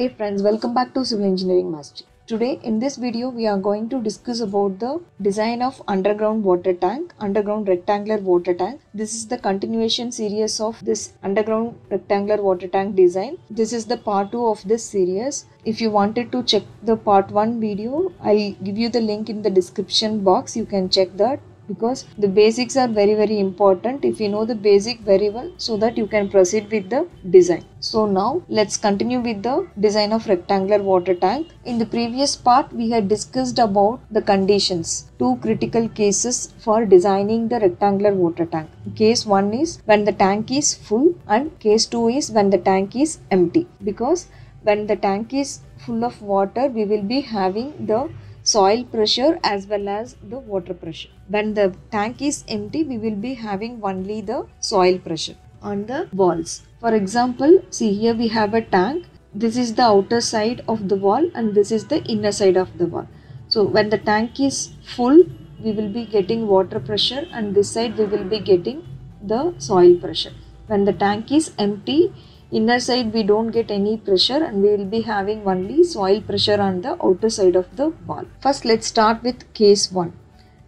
Hey friends, welcome back to Civil Engineering Mastery. Today in this video we are going to discuss about the design of underground water tank, underground rectangular water tank. This is the continuation series of this underground rectangular water tank design. This is the part 2 of this series. If you wanted to check the part 1 video, I'll give you the link in the description box. You can check that because the basics are very very important. If you know the basic very well so that you can proceed with the design. So now let's continue with the design of rectangular water tank. In the previous part we had discussed about the conditions. Two critical cases for designing the rectangular water tank. Case 1 is when the tank is full and case 2 is when the tank is empty. Because when the tank is full of water we will be having the soil pressure as well as the water pressure. When the tank is empty, we will be having only the soil pressure on the walls. For example, see here we have a tank. This is the outer side of the wall and this is the inner side of the wall. So when the tank is full, we will be getting water pressure and this side we will be getting the soil pressure. When the tank is empty, inner side we don't get any pressure and we will be having only soil pressure on the outer side of the wall. First let's start with case 1.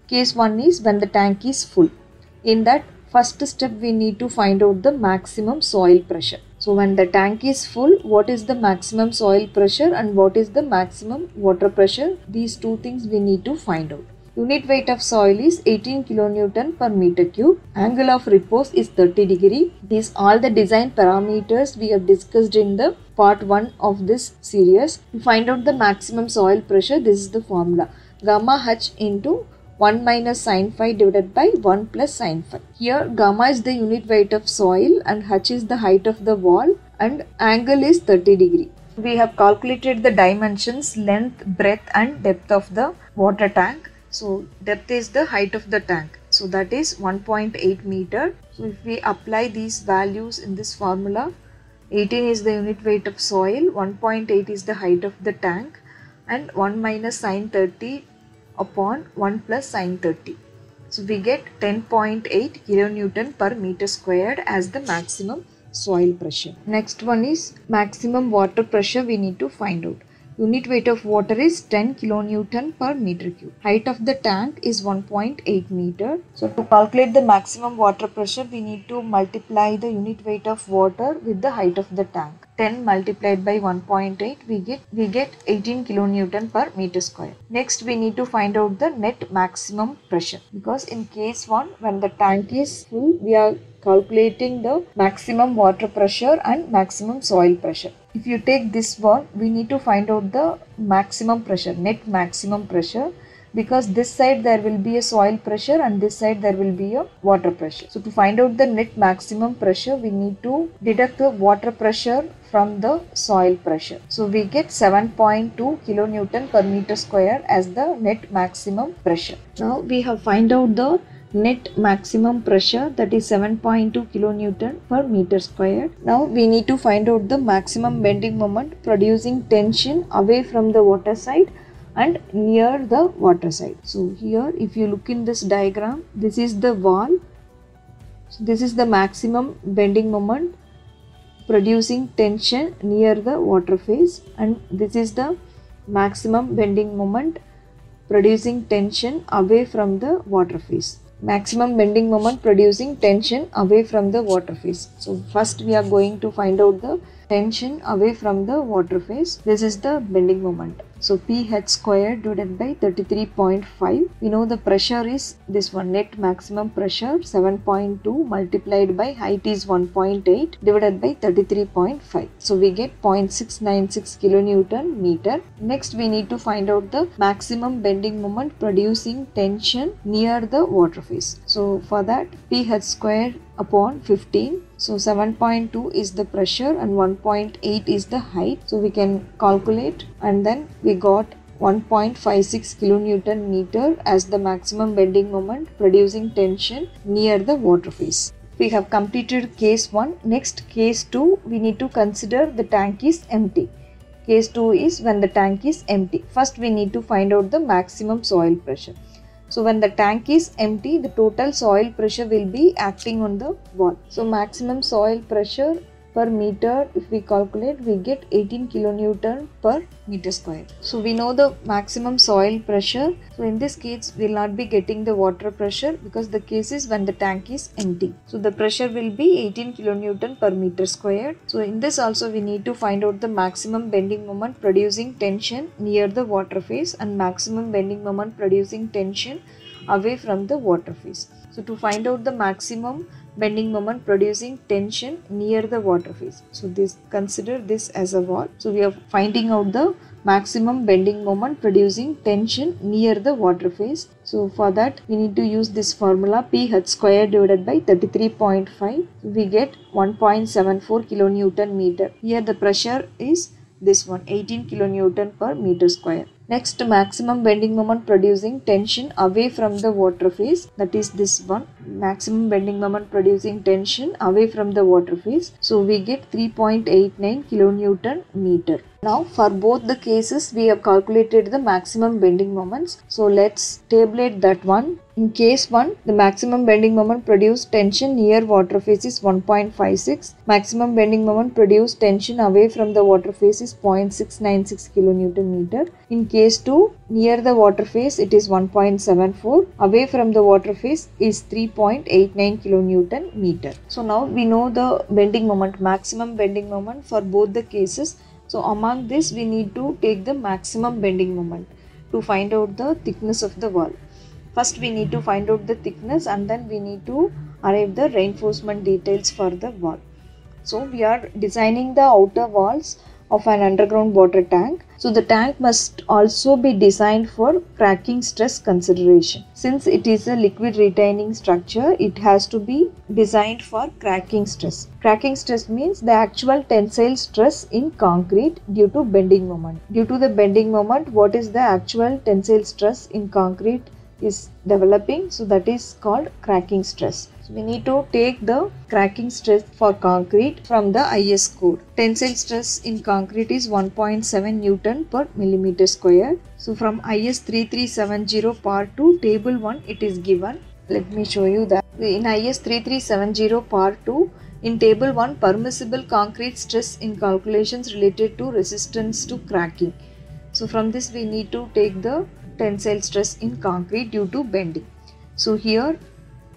Case 1 is when the tank is full. In that first step we need to find out the maximum soil pressure. So when the tank is full what is the maximum soil pressure and what is the maximum water pressure these two things we need to find out. Unit weight of soil is 18 kilonewton per meter cube. Angle of repose is 30 degree. These all the design parameters we have discussed in the part 1 of this series. To find out the maximum soil pressure, this is the formula. Gamma H into 1 minus sine phi divided by 1 plus sine phi. Here gamma is the unit weight of soil and H is the height of the wall and angle is 30 degree. We have calculated the dimensions length, breadth and depth of the water tank so depth is the height of the tank. So that is 1.8 meter. So if we apply these values in this formula, 18 is the unit weight of soil, 1.8 is the height of the tank and 1 minus sine 30 upon 1 plus sine 30. So we get 10.8 kilonewton per meter squared as the maximum soil pressure. Next one is maximum water pressure we need to find out. Unit weight of water is 10 kilonewton per meter cube. Height of the tank is 1.8 meter. So to calculate the maximum water pressure, we need to multiply the unit weight of water with the height of the tank. 10 multiplied by 1.8 we get we get 18 kilonewton per meter square. Next we need to find out the net maximum pressure because in case 1 when the tank is full we are calculating the maximum water pressure and maximum soil pressure. If you take this one, we need to find out the maximum pressure, net maximum pressure because this side there will be a soil pressure and this side there will be a water pressure. So to find out the net maximum pressure, we need to deduct the water pressure from the soil pressure. So we get 7.2 kilonewton per meter square as the net maximum pressure. Now we have find out the net maximum pressure that is 7.2 kilonewton per meter square. Now we need to find out the maximum bending moment producing tension away from the water side and near the water side. So here if you look in this diagram this is the wall. So this is the maximum bending moment producing tension near the water face and this is the maximum bending moment producing tension away from the water face maximum bending moment producing tension away from the water face. So first we are going to find out the tension away from the water face. This is the bending moment. So pH squared divided by 33.5. We know the pressure is this one net maximum pressure 7.2 multiplied by height is 1.8 divided by 33.5. So we get 0.696 kilonewton meter. Next we need to find out the maximum bending moment producing tension near the water face. So for that pH square upon 15. So 7.2 is the pressure and 1.8 is the height. So we can calculate and then we got 1.56 kilonewton meter as the maximum bending moment producing tension near the water face. We have completed case 1. Next case 2 we need to consider the tank is empty. Case 2 is when the tank is empty. First we need to find out the maximum soil pressure. So when the tank is empty, the total soil pressure will be acting on the wall. So maximum soil pressure per meter if we calculate we get 18 kilonewton per meter square. So we know the maximum soil pressure. So in this case we'll not be getting the water pressure because the case is when the tank is empty. So the pressure will be 18 kilonewton per meter square. So in this also we need to find out the maximum bending moment producing tension near the water face and maximum bending moment producing tension away from the water face so to find out the maximum bending moment producing tension near the water face. So this consider this as a wall. So we are finding out the maximum bending moment producing tension near the water face. So for that we need to use this formula P h square divided by 33.5. We get 1.74 kilonewton meter. Here the pressure is this one 18 kilonewton per meter square. Next maximum bending moment producing tension away from the water face that is this one maximum bending moment producing tension away from the water face. So we get 3.89 kilonewton meter. Now for both the cases we have calculated the maximum bending moments. So let's tabulate that one. In case 1 the maximum bending moment produced tension near water face is 1.56. Maximum bending moment produced tension away from the water face is 0.696 kilonewton meter. In case 2 near the water face it is 1.74. Away from the water face is 3.89 kilonewton meter. So now we know the bending moment maximum bending moment for both the cases so among this we need to take the maximum bending moment to find out the thickness of the wall. First we need to find out the thickness and then we need to arrive the reinforcement details for the wall. So we are designing the outer walls of an underground water tank. So the tank must also be designed for cracking stress consideration. Since it is a liquid retaining structure, it has to be designed for cracking stress. Cracking stress means the actual tensile stress in concrete due to bending moment. Due to the bending moment, what is the actual tensile stress in concrete is developing so that is called cracking stress. So we need to take the cracking stress for concrete from the IS code. Tensile stress in concrete is 1.7 Newton per millimeter square. So from IS 3370 part 2 table 1 it is given. Let me show you that. In IS 3370 part 2 in table 1 permissible concrete stress in calculations related to resistance to cracking. So from this we need to take the tensile stress in concrete due to bending. So here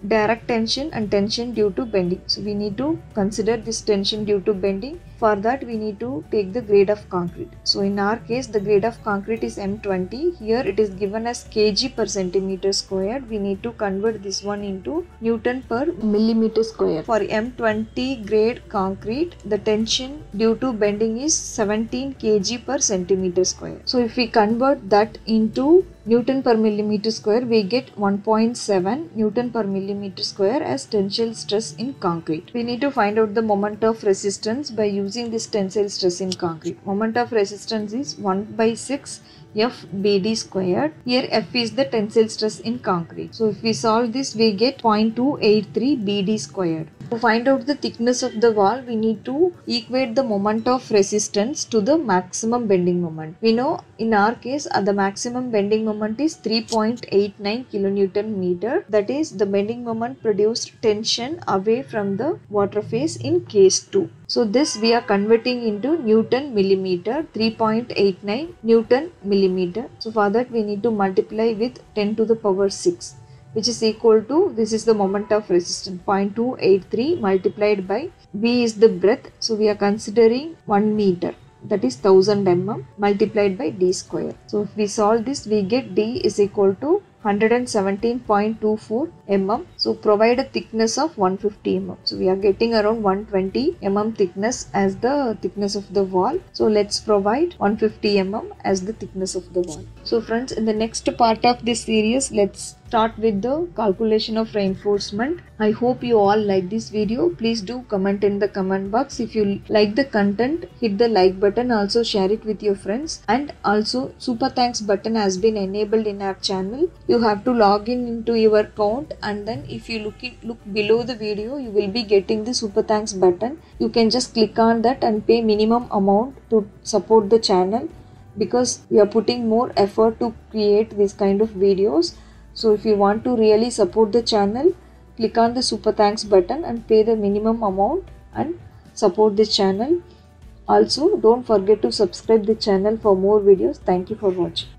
direct tension and tension due to bending. So we need to consider this tension due to bending. For that we need to take the grade of concrete. So in our case the grade of concrete is M20. Here it is given as kg per centimeter squared. We need to convert this one into Newton per millimeter square. For M20 grade concrete the tension due to bending is 17 kg per centimeter square. So if we convert that into Newton per millimeter square we get 1.7 Newton per millimeter square as tensile stress in concrete. We need to find out the moment of resistance by using this tensile stress in concrete. Moment of resistance is 1 by 6 F BD squared. Here F is the tensile stress in concrete. So if we solve this we get 0.283 BD squared. To find out the thickness of the wall, we need to equate the moment of resistance to the maximum bending moment. We know in our case uh, the maximum bending moment is 3.89 kilonewton meter. That is the bending moment produced tension away from the water face in case 2. So this we are converting into Newton millimeter 3.89 Newton millimeter. So for that we need to multiply with 10 to the power 6 which is equal to this is the moment of resistance 0.283 multiplied by B is the breadth so we are considering 1 meter that is 1000 mm multiplied by d square. So if we solve this we get d is equal to 117.24 mm. So provide a thickness of 150 mm. So we are getting around 120 mm thickness as the thickness of the wall. So let's provide 150 mm as the thickness of the wall. So friends in the next part of this series let's start with the calculation of reinforcement. I hope you all like this video. Please do comment in the comment box. If you like the content, hit the like button. Also share it with your friends. And also super thanks button has been enabled in our channel. You have to log in into your account and then if you look, it, look below the video, you will be getting the super thanks button. You can just click on that and pay minimum amount to support the channel because we are putting more effort to create this kind of videos so if you want to really support the channel, click on the super thanks button and pay the minimum amount and support this channel. Also don't forget to subscribe the channel for more videos. Thank you for watching.